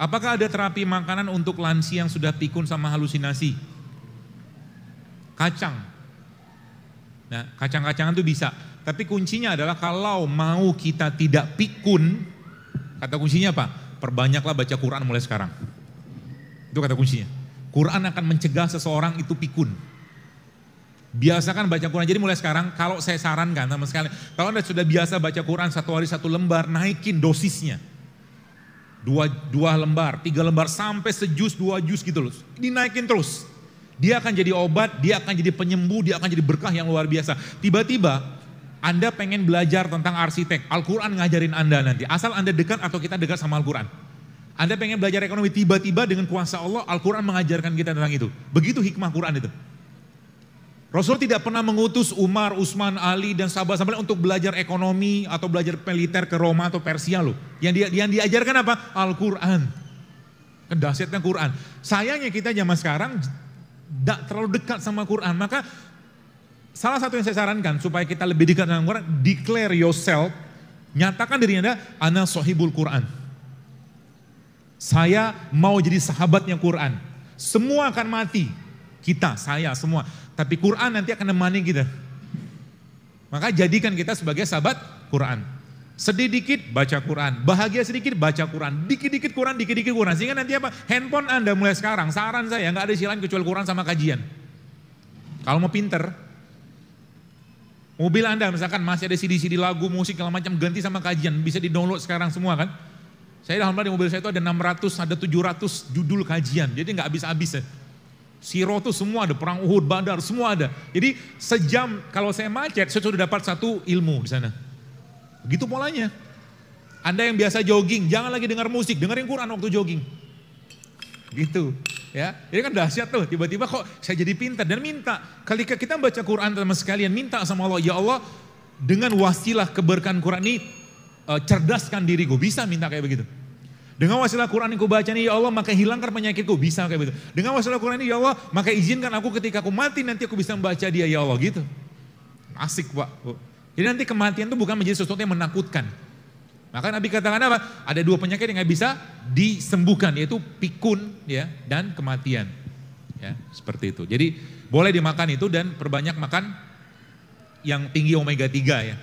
Apakah ada terapi makanan untuk lansia yang sudah pikun sama halusinasi? Kacang. Nah, kacang-kacangan itu bisa. Tapi kuncinya adalah kalau mau kita tidak pikun, kata kuncinya apa? Perbanyaklah baca Quran mulai sekarang. Itu kata kuncinya. Quran akan mencegah seseorang itu pikun. Biasakan baca Quran. Jadi mulai sekarang kalau saya sarankan sama sekali, kalau Anda sudah biasa baca Quran satu hari satu lembar, naikin dosisnya. Dua, dua lembar, tiga lembar, sampai sejus, dua jus gitu loh. Dinaikin terus. Dia akan jadi obat, dia akan jadi penyembuh, dia akan jadi berkah yang luar biasa. Tiba-tiba Anda pengen belajar tentang arsitek, Al-Quran ngajarin Anda nanti. Asal Anda dekat atau kita dekat sama Al-Quran. Anda pengen belajar ekonomi, tiba-tiba dengan kuasa Allah, Al-Quran mengajarkan kita tentang itu. Begitu hikmah Quran itu. Rasul tidak pernah mengutus Umar, Utsman, Ali dan sahabat-sahabat untuk belajar ekonomi atau belajar militer ke Roma atau Persia loh. Yang dia yang diajarkan apa? Al-Qur'an. Kedahsyatan Quran. Sayangnya kita zaman sekarang tidak terlalu dekat sama Quran. Maka salah satu yang saya sarankan supaya kita lebih dekat dengan Quran, declare yourself, nyatakan diri Anda, ana sohibul Quran. Saya mau jadi sahabatnya Quran. Semua akan mati. Kita, saya, semua. Tapi Quran nanti akan nemani kita. Maka jadikan kita sebagai sahabat Quran. Sedih dikit baca Quran, bahagia sedikit baca Quran, dikit-dikit Quran, dikit-dikit Quran. Sehingga nanti apa? Handphone Anda mulai sekarang, saran saya nggak ada silang kecuali Quran sama kajian. Kalau mau pinter, mobil Anda misalkan masih ada CD-CD lagu, musik, segala macam, ganti sama kajian, bisa di-download sekarang semua kan. Saya alhamdulillah di mobil saya itu ada 600, ada 700 judul kajian, jadi nggak habis-habis ya. Siro tuh semua ada, perang Uhud, Badar, semua ada. Jadi sejam kalau saya macet, saya sudah dapat satu ilmu di sana. Begitu polanya. Anda yang biasa jogging, jangan lagi dengar musik, dengerin Quran waktu jogging. Gitu. Ya, ini kan dahsyat tuh. Tiba-tiba kok saya jadi pintar dan minta. Ketika kita baca Quran sama sekalian, minta sama Allah, ya Allah, dengan wasilah keberkahan Quran ini, uh, cerdaskan diriku. Bisa minta kayak begitu. Dengan wasilah Quran yang baca ini ya Allah maka hilangkan penyakitku. Bisa kayak begitu. Dengan wasilah Quran ini ya Allah maka izinkan aku ketika aku mati nanti aku bisa membaca dia ya Allah gitu. Asik pak. Jadi nanti kematian itu bukan menjadi sesuatu yang menakutkan. Maka Nabi katakan apa? Ada dua penyakit yang nggak bisa disembuhkan yaitu pikun ya dan kematian. Ya, seperti itu. Jadi boleh dimakan itu dan perbanyak makan yang tinggi omega 3 ya.